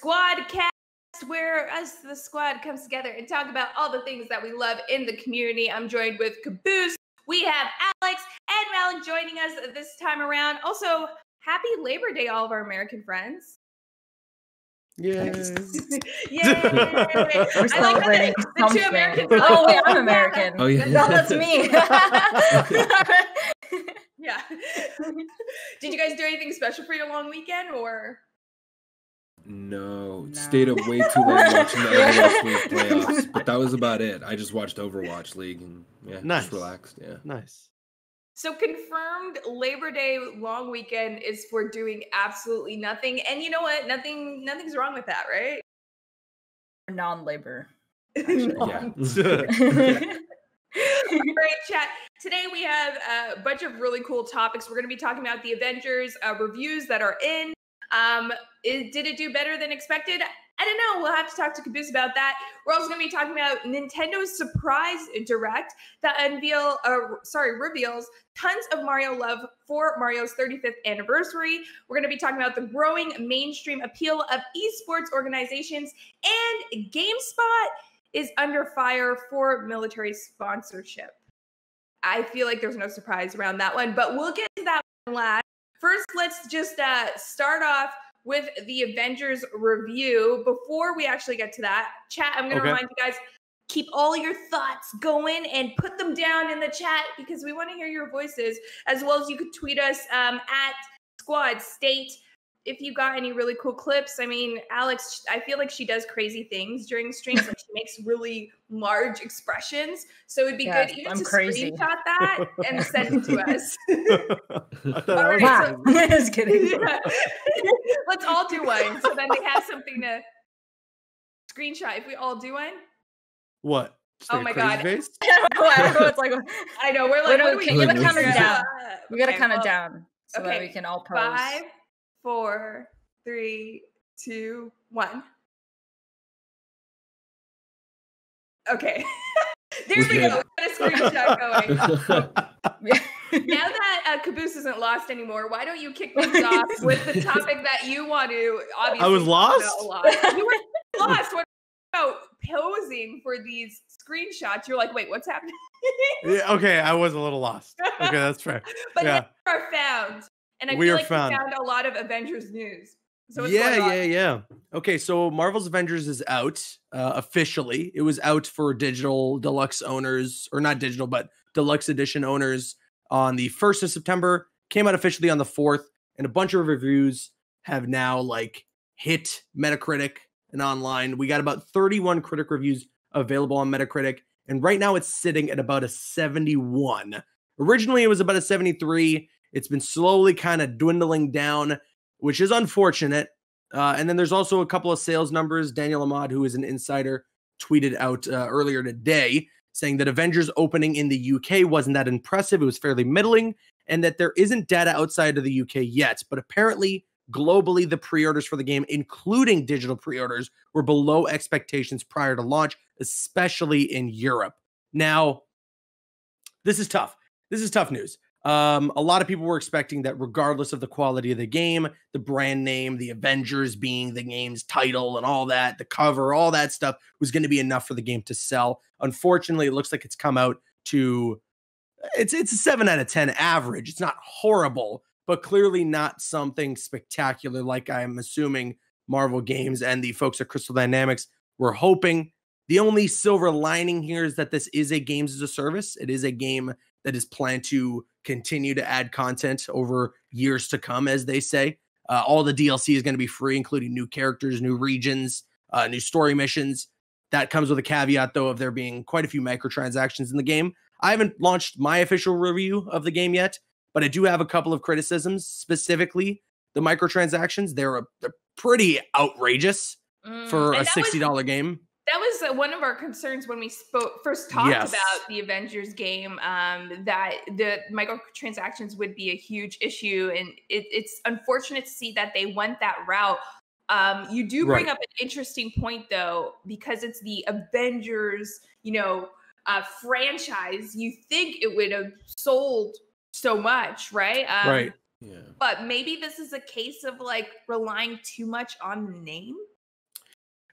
Squad Cast, where us, the squad, comes together and talk about all the things that we love in the community. I'm joined with Caboose. We have Alex and Malik joining us this time around. Also, happy Labor Day, all of our American friends. Yeah. Yay! We're I like celebrating that the two. Americans. Oh, wait, I'm American. Oh, yeah. No, that's me. Yeah. Did you guys do anything special for your long weekend or? No, No. stayed up way too late watching the Overwatch League playoffs, but that was about it. I just watched Overwatch League and yeah, Nice. just relaxed. Yeah. Nice. So confirmed Labor Day long weekend is for doing absolutely nothing. And you know what? Nothing nothing's wrong with that, right? Non-labor. Yeah. All right, chat. Today we have a bunch of really cool topics. We're going to be talking about the Avengers uh, reviews that are in. Um, it, did it do better than expected? I don't know. We'll have to talk to Caboose about that. We're also going to be talking about Nintendo's surprise direct that unveil, uh, sorry, reveals tons of Mario love for Mario's 35th anniversary. We're going to be talking about the growing mainstream appeal of esports organizations and GameSpot is under fire for military sponsorship. I feel like there's no surprise around that one, but we'll get to that one last. First, let's just uh, start off with the Avengers review. Before we actually get to that, chat, I'm going to Okay. remind you guys keep all your thoughts going and put them down in the chat because we want to hear your voices, as well as you could tweet us um, at Squad State if you got any really cool clips. I mean, Alex, I feel like she does crazy things during streams. like she makes really large expressions. So it'd be Yes, good even I'm to crazy. screenshot that and send it to us. I thought All I right, was Wow. crazy. Just kidding. Yeah. Let's all do one. So then they have something to screenshot if we all do one. What? Just Oh my God. Face? I know. I don't know. It's like I know we're like, Wait, what do we okay, do? you gotta count it down. We gotta okay, count it down so that okay, we can all pose. Five, four, three, two, one. Okay. there we Okay. go. We got a screenshot going. Yeah. now that uh, Caboose isn't lost anymore, why don't you kick things off with the topic that you want to obviously I was talk about lost? You were lost. What about posing for these screenshots? You're like, wait, what's happening? yeah, okay, I was a little lost. Okay, that's fair. but yeah. they are found. And I We feel are like found. found a lot of Avengers news. So yeah, yeah, yeah. Okay, so Marvel's Avengers is out uh, officially. It was out for digital deluxe owners, or not digital, but deluxe edition owners on the 1st of September. Came out officially on the 4th, and a bunch of reviews have now like hit Metacritic and online. We got about 31 critic reviews available on Metacritic, and right now it's sitting at about a 71. Originally, it was about a 73. It's been slowly kind of dwindling down which is unfortunate. Uh, and then there's also a couple of sales numbers. Daniel Ahmad, who is an insider, tweeted out uh, earlier today saying that Avengers opening in the UK wasn't that impressive. It was fairly middling, and that there isn't data outside of the UK yet. But apparently, globally, the pre orders for the game, including digital pre orders, were below expectations prior to launch, especially in Europe. Now, this is tough. This is tough news. Um, a lot of people were expecting that, regardless of the quality of the game, the brand name, the Avengers being the game's title, and all that, the cover, all that stuff was going to be enough for the game to sell. Unfortunately, it looks like it's come out to it's it's a seven out of ten average. It's not horrible, but clearly not something spectacular like I'm assuming Marvel Games and the folks at Crystal Dynamics were hoping. The only silver lining here is that this is a games as a service. It is a game that is planned to continue to add content over years to come, as they say. Uh, all the DLC is going to be free, including new characters, new regions, uh, new story missions. That comes with a caveat, though, of there being quite a few microtransactions in the game. I haven't launched my official review of the game yet, but I do have a couple of criticisms, specifically the microtransactions. They're, they're pretty outrageous Mm, for a $60 game. That was uh, one of our concerns when we spoke first talked Yes. about the Avengers game. Um, that the microtransactions would be a huge issue, and it, it's unfortunate to see that they went that route. Um, you do bring Right. up an interesting point, though, because it's the Avengers, you know, uh, franchise. You think it would have sold so much, right? Um, right. Yeah. But maybe this is a case of like relying too much on the name.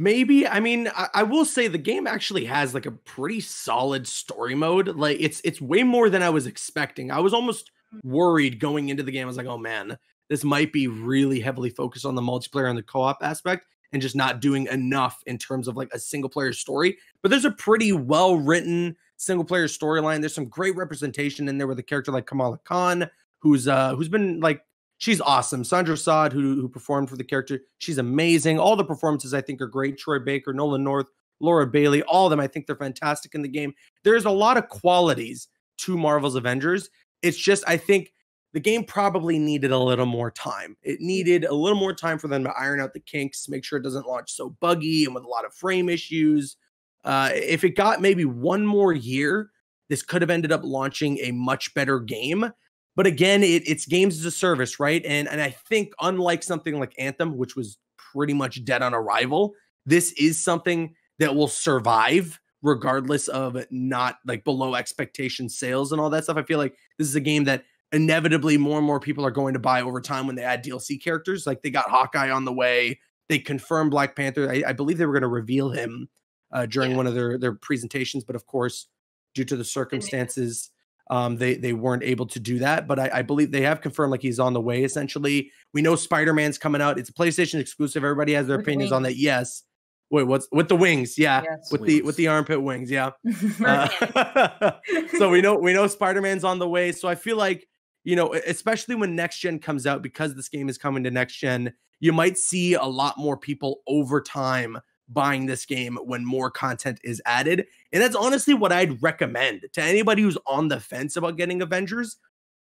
Maybe. I mean, I, I, will say the game actually has like a pretty solid story mode. Like it's it's way more than I was expecting. I was almost worried going into the game. I was like, oh man, this might be really heavily focused on the multiplayer and the co-op aspect and just not doing enough in terms of like a single player story. But there's a pretty well written single player storyline. There's some great representation in there with a character like Kamala Khan, who's uh who's been like she's awesome. Sandra Saad, who who performed for the character, she's amazing. All the performances I think are great. Troy Baker, Nolan North, Laura Bailey, all of them. I think they're fantastic in the game. There's a lot of qualities to Marvel's Avengers. It's just I think the game probably needed a little more time. It needed a little more time for them to iron out the kinks, make sure it doesn't launch so buggy and with a lot of frame issues. Uh, if it got maybe one more year, this could have ended up launching a much better game. But again, it, it's games as a service, right? And and I think unlike something like Anthem, which was pretty much dead on arrival, this is something that will survive regardless of not like below expectation sales and all that stuff. I feel like this is a game that inevitably more and more people are going to buy over time when they add DLC characters. Like they got Hawkeye on the way. They confirmed Black Panther. I, I believe they were going to reveal him uh, during yeah. one of their their presentations, but of course, due to the circumstances, um, they they weren't able to do that, but I, I, believe they have confirmed like he's on the way. Essentially, we know Spider Man's coming out. It's a PlayStation exclusive. Everybody has their with opinions on that. Yes. Wait, what's with the wings? Yeah, yes. with wings. the with the armpit wings. Yeah. uh, so we know we know Spider Man's on the way. So I feel like you know, especially when next gen comes out, because this game is coming to next gen, you might see a lot more people over time buying this game when more content is added. And that's honestly what I'd recommend to anybody who's on the fence about getting Avengers.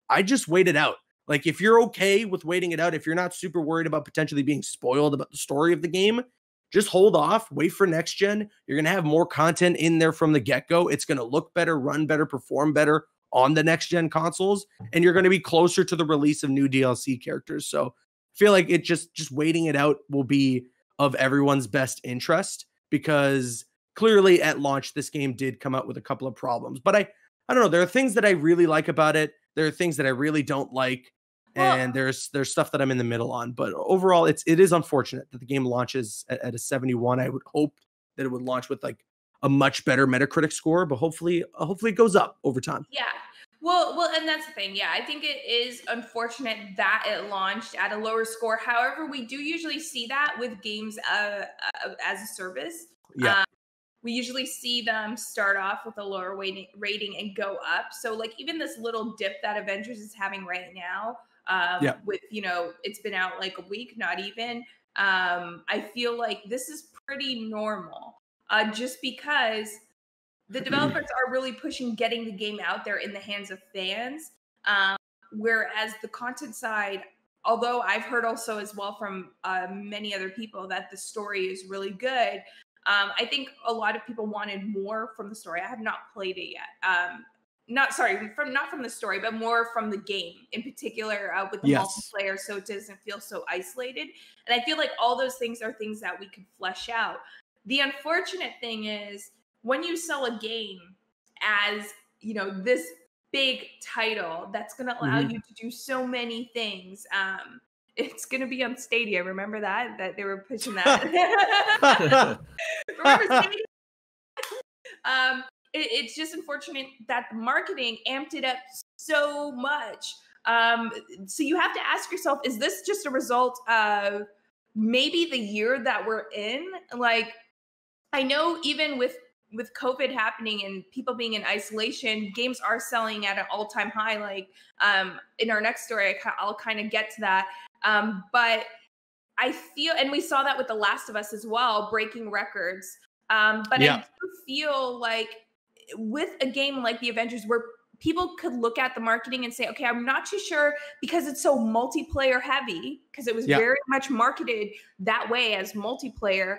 I just wait it out. Like if you're okay with waiting it out, if you're not super worried about potentially being spoiled about the story of the game, just hold off, wait for next gen. You're going to have more content in there from the get-go. It's going to look better, run better, perform better on the next gen consoles and you're going to be closer to the release of new DLC characters. So I feel like it just just waiting it out will be of everyone's best interest because clearly at launch this game did come out with a couple of problems. But I I don't know, there are things that I really like about it. There are things that I really don't like and there's there's stuff that I'm in the middle on. But overall it's it is unfortunate that the game launches at, at a 71. I would hope that it would launch with like a much better Metacritic score, but hopefully hopefully it goes up over time. Yeah. Well, well, and that's the thing. Yeah, I think it is unfortunate that it launched at a lower score. However, we do usually see that with games uh, uh, as a service. Yeah. Um, we usually see them start off with a lower rating, rating and go up. So, like, even this little dip that Avengers is having right now, um, yeah. with you know, it's been out like a week, not even. Um, I feel like this is pretty normal, uh, just because the developers are really pushing getting the game out there in the hands of fans. Um, whereas the content side, although I've heard also as well from uh, many other people that the story is really good, um, I think a lot of people wanted more from the story. I have not played it yet. Um, not sorry from not from the story, but more from the game in particular uh, with the yes. multiplayer, so it doesn't feel so isolated. And I feel like all those things are things that we could flesh out. The unfortunate thing is when you sell a game as you know this big title that's going to allow mm-hmm. you to do so many things um it's going to be on stadia. Remember that? That they were pushing that. Remember stadia? um it, it's just unfortunate that the marketing amped it up so much. Um so you have to ask yourself is this just a result of maybe the year that we're in? Like i know even with with COVID happening and people being in isolation, games are selling at an all time high. Like um, in our next story, I'll kind of get to that. Um, but I feel, and we saw that with The Last of Us as well, breaking records. Um, but yeah. I do feel like with a game like The Avengers, where people could look at the marketing and say, okay, I'm not too sure because it's so multiplayer heavy, because it was yeah. very much marketed that way as multiplayer.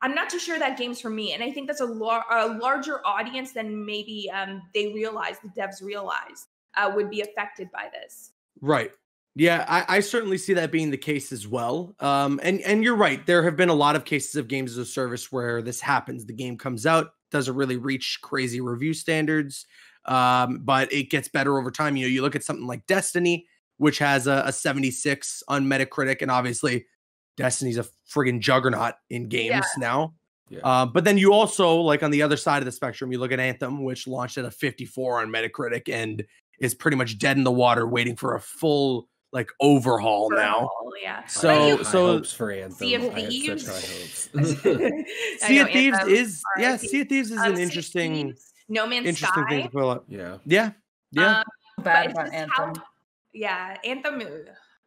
I'm not too sure that game's for me. And I think that's a, lar- a larger audience than maybe um, they realize, the devs realize, uh, would be affected by this. Right. Yeah, I, I, certainly see that being the case as well. Um, and and you're right. There have been a lot of cases of games as a service where this happens. The game comes out, doesn't really reach crazy review standards, um, but it gets better over time. You know, you look at something like Destiny, which has a, a 76 on Metacritic, and obviously Destiny's a friggin' juggernaut in games Yeah. now. Yeah. Uh, but then you also like on the other side of the spectrum, you look at Anthem, which launched at a 54 on Metacritic and is pretty much dead in the water, waiting for a full like overhaul now. Overall, Yeah. So- had high so- hopes for Anthem. Sea of Thieves. hopes. I Sea of Thieves Anthem, is yeah, RIP. Sea of Thieves is Um, an interesting No Man's interesting thing to Sky. pull up. yeah. Yeah, yeah. Um, but Bad it's about just how- yeah, Anthem.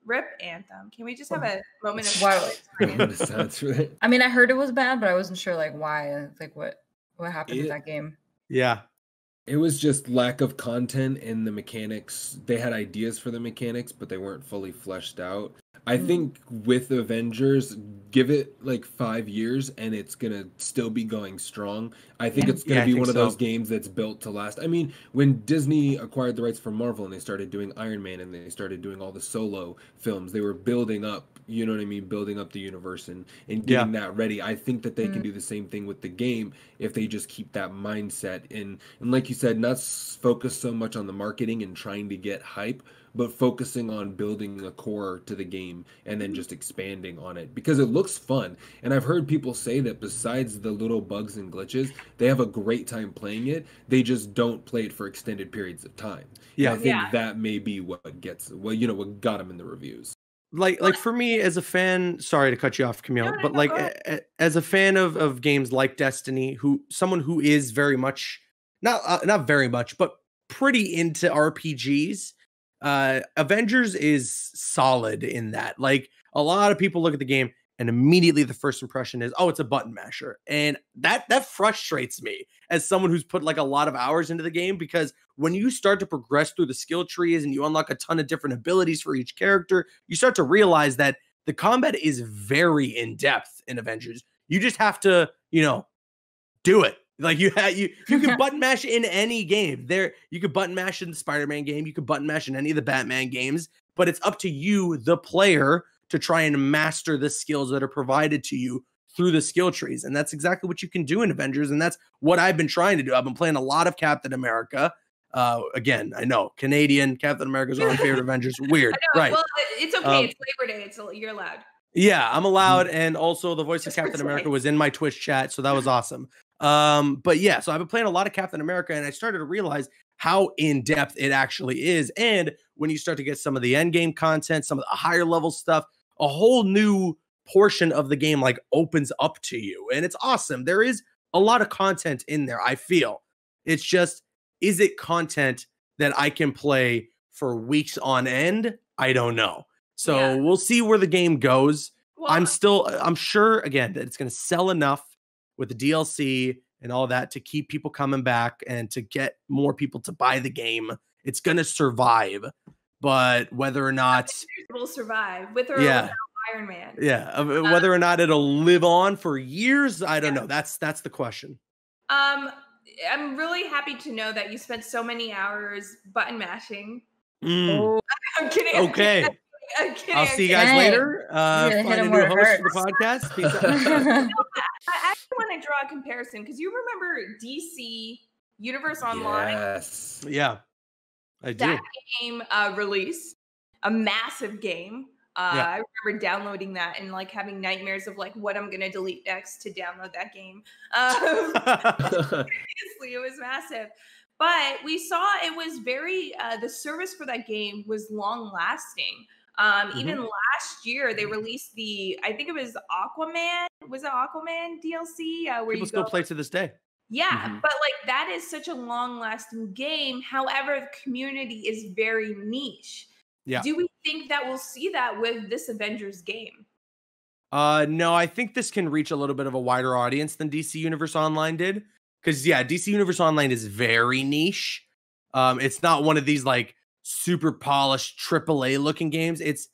Ugh, Rip Anthem. Can we just have oh. a moment of silence for right. I mean, I heard it was bad, but I wasn't sure like why. Like what what happened It- with that game. yeah. It was just lack of content in the mechanics. They had ideas for the mechanics, but they weren't fully fleshed out. I Mm. think with Avengers, give it like five years and it's gonna still be going strong. I think Yeah. it's gonna Yeah, be one of so. those games that's built to last. I mean, when Disney acquired the rights for Marvel and they started doing Iron Man and they started doing all the solo films, they were building up, you know what I mean, building up the universe and, and Yeah. getting that ready. I think that they can Mm. do the same thing with the game if they just keep that mindset and and like you said, not s- focus so much on the marketing and trying to get hype, but focusing on building a core to the game and then just expanding on it because it looks fun. And I've heard people say that besides the little bugs and glitches, they have a great time playing it. They just don't play it for extended periods of time. And Yeah. I think Yeah. that may be what gets well, you know, what got them in the reviews. like like for me as a fan sorry to cut you off camille No, no, but no, like go ahead. a- a- as a fan of of games like destiny who someone who is very much not uh, not very much but pretty into rpgs uh avengers is solid in that like a lot of people look at the game and immediately the first impression is oh it's a button masher and that that frustrates me as someone who's put like a lot of hours into the game because when you start to progress through the skill trees and you unlock a ton of different abilities for each character you start to realize that the combat is very in depth in avengers. You just have to you know do it like you ha- you you can button mash in any game there you could button mash in the spider-man game you could button mash in any of the batman games but it's up to you the player to try and master the skills that are provided to you through the skill trees and that's exactly what you can do in avengers and that's what i've been trying to do i've been playing a lot of captain america uh again i know canadian captain america's of favorite avengers weird right Well, it's okay. Um, it's Labor Day. It's you're allowed. yeah, I'm allowed, and also the voice of Captain America was in my Twitch chat, so that was awesome. Um, but yeah, so I've been playing a lot of Captain America, and I started to realize how in depth it actually is. And when you start to get some of the end game content, some of the higher level stuff, a whole new portion of the game like opens up to you, and it's awesome. There is a lot of content in there. I feel it's just is it content that I can play for weeks on end? I don't know. So Yeah. we'll see where the game goes. Well, I'm still I'm sure again that it's going to sell enough with the DLC and all that to keep people coming back and to get more people to buy the game. It's going to survive. But whether or not it will survive with or yeah, without Iron Man. yeah, uh, whether or not it'll live on for years, I don't know. That's that's the question. Um, I'm really happy to know that you spent so many hours button mashing. Mm, Oh, I'm kidding. Okay. Kidding, I'm kidding. I'll see you guys Dang. later. Uh, gotta find a new where it host for the podcast. Peace out. I actually want to draw a comparison because you remember DC Universe Online Yes. yeah, I do. that game uh, release, a massive game. Uh, Yeah. I remember downloading that and like having nightmares of like what I'm gonna delete next to download that game. Um, obviously, it was massive, but we saw it was very uh, the service for that game was long lasting. Um, Even Mm-hmm. last year, they released the I think it was Aquaman. Was it Aquaman DLC? Uh, where People you still go play to this day. yeah, Mhm. but like that is such a long lasting game. However, the community is very niche. Yeah. Do we think that we'll see that with this Avengers game? Uh, no, I think this can reach a little bit of a wider audience than DC Universe Online did. Because yeah, DC Universe Online is very niche. Um, it's not one of these like super polished AAA looking games. It's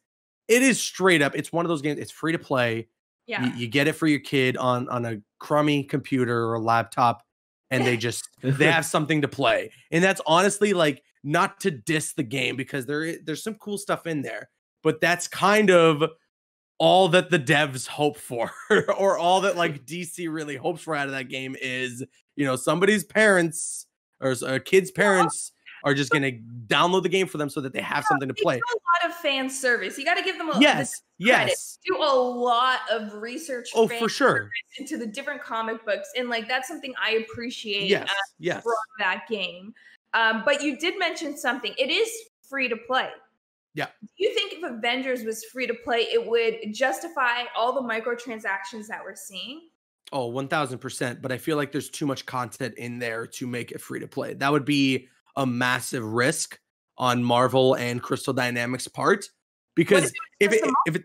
it is straight up. It's one of those games. It's free to play. Yeah. You, you get it for your kid on on a crummy computer or laptop, and they just they have something to play. And that's honestly like not to diss the game because there there's some cool stuff in there, but that's kind of all that the devs hope for or all that like DC really hopes for out of that game is, you know, somebody's parents or a kid's parents are just going to download the game for them so that they have something to play. a lot of fan service. You got to give them a Yes, yes. do a lot of research. Oh, for sure. Into the different comic books, and like that's something I appreciate. Yes, uh, yes. from that game. Um, but you did mention something. It is free to play. Yeah. Do you think if Avengers was free to play, it would justify all the microtransactions that we're seeing? Oh, 1000%. But I feel like there's too much content in there to make it free to play. That would be a massive risk on Marvel and Crystal Dynamics' part. Because if, if it it, if it.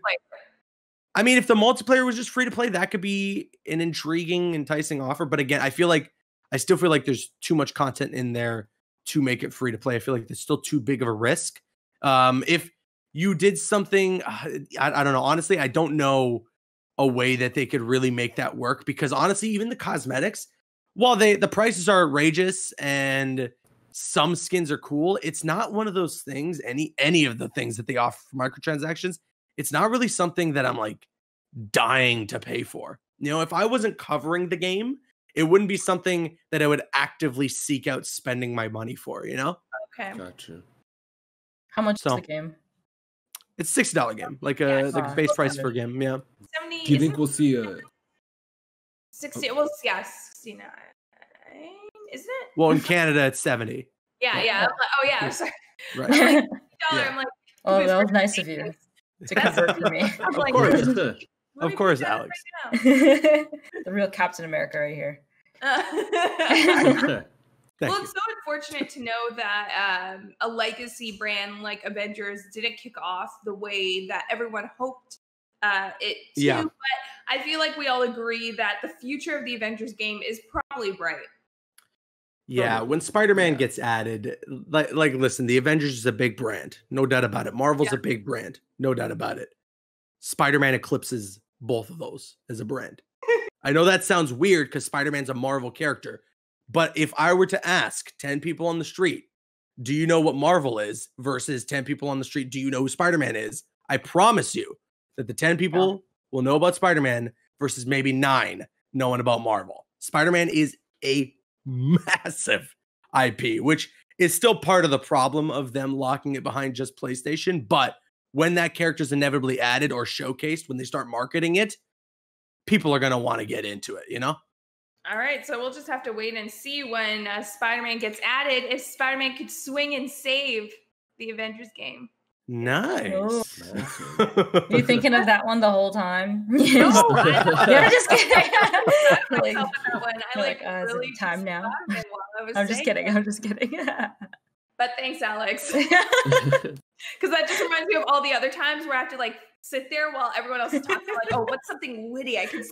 I mean, if the multiplayer was just free to play, that could be an intriguing, enticing offer. But again, I feel like I still feel like there's too much content in there to make it free to play. I feel like it's still too big of a risk. Um, if you did something, uh, I, I don't know. Honestly, I don't know a way that they could really make that work because honestly, even the cosmetics, while they the prices are outrageous and some skins are cool, it's not one of those things. Any any of the things that they offer for microtransactions, it's not really something that I'm like dying to pay for. You know, if I wasn't covering the game, it wouldn't be something that I would actively seek out spending my money for. You know, Okay. Gotcha. How much So- is the game? it's a sixty dollar game, like a Yeah, the uh, base price for a game. Yeah, 70, Do you think it we'll see a? 60? Well, yeah, 69. Isn't it? well, in Canada it's seventy. Yeah, Yeah. yeah. Like, oh, yeah. I'm sorry. Right. Yeah. I'm like, oh, that was nice of you this. to convert for me. I'm Of course. let Of course, Alex. right the real Captain America right here. now. Thank well, you. it's so unfortunate to know that um, a legacy brand like Avengers didn't kick off the way that everyone hoped uh, it to. Yeah. But I feel like we all agree that the future of the Avengers game is probably bright. Oh, yeah, when Spider-Man Yeah. gets added, like like listen, the Avengers is a big brand, no doubt about it. Marvel's a big brand, no doubt about it. Spider-Man eclipses both of those as a brand. I know that sounds weird because Spider-Man's a Marvel character, but if I were to ask 10 people on the street, do you know what Marvel is versus 10 people on the street, do you know who Spider-Man is? I promise you that the 10 people will know about Spider-Man versus maybe nine knowing about Marvel. Spider-Man is a massive IP, which is still part of the problem of them locking it behind just PlayStation. But when that character is inevitably added or showcased, when they start marketing it, people are going to want to get into it, you know? All right, so we'll just have to wait and see when uh, Spider-Man gets added if Spider-Man could swing and save the Avengers game. Nice. Oh, nice. you thinking of that one the whole time? no, yeah, just kidding. like, that one. I like, like uh, really time now. I I'm just kidding. I'm just kidding. but thanks, Alex. Because that just reminds me of all the other times where I have to like sit there while everyone else is talking. Like, oh, what's something witty I can say?